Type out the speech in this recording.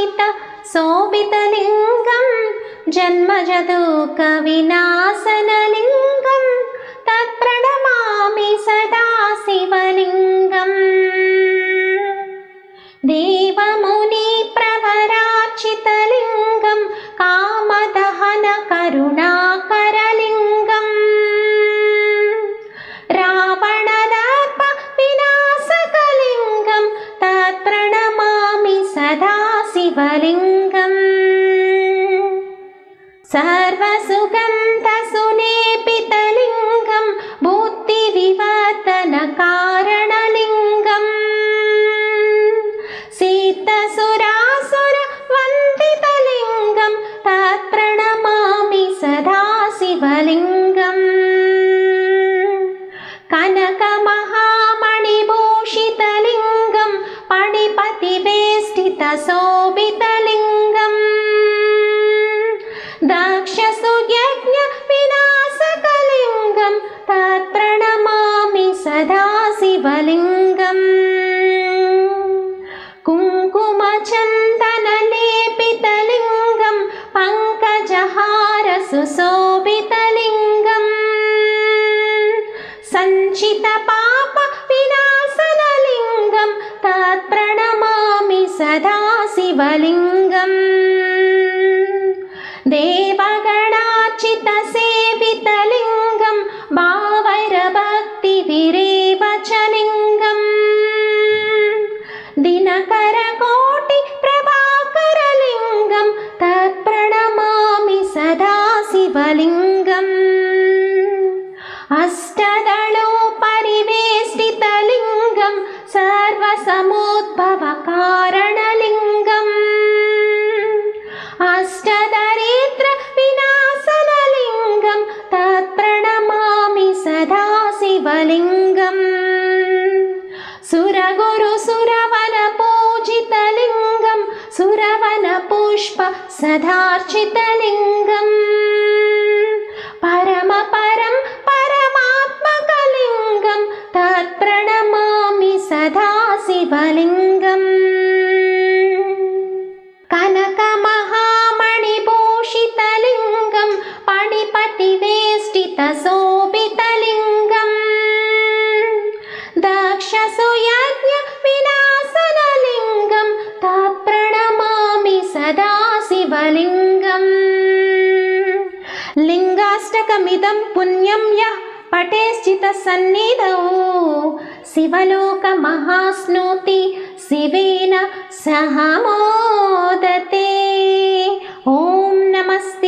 प्रभरार्चित शोभितलिङ्गं जन्मजदुःखविनाशनलिङ्गं तत्प्रणमामि सदा शिवलिङ्गम् शिवलिङ्गम्। सर्वसुगन्धसुलेपितलिङ्गं तत्प्रणमामि सदा शिवलिङ्गम् कुङ्कुमचन्दनलेपितलिङ्गं पङ्कजहारसुशोभितलिङ्गम्। सञ्चितपापविनाशनलिङ्गं सदा शिवलिङ्गम् देवगणार्चितसेवितलिङ्गं भावैरभक्तिविरेवचलिङ्गम् दिनकरकोटिप्रभाकरलिङ्गं तत्प्रणमामि सदा शिवलिङ्गम् अष्टदलोपरिवेष्टितलिङ्गं सदार्चितलिङ्गम्। परमपरं परमात्मकलिङ्गं तत्प्रणमामि सदा शिवलिङ्गम् कनकमहामणिभूषितलिङ्गं पणिपतिवेष्टितशोभितलिङ्गम् लिङ्गाष्टकमिदं पुण्यं यः पठेश्चितसन्निधौ शिवलोकमहाश्नोति शिवेन सह मोदते ॐ नमः शिवाय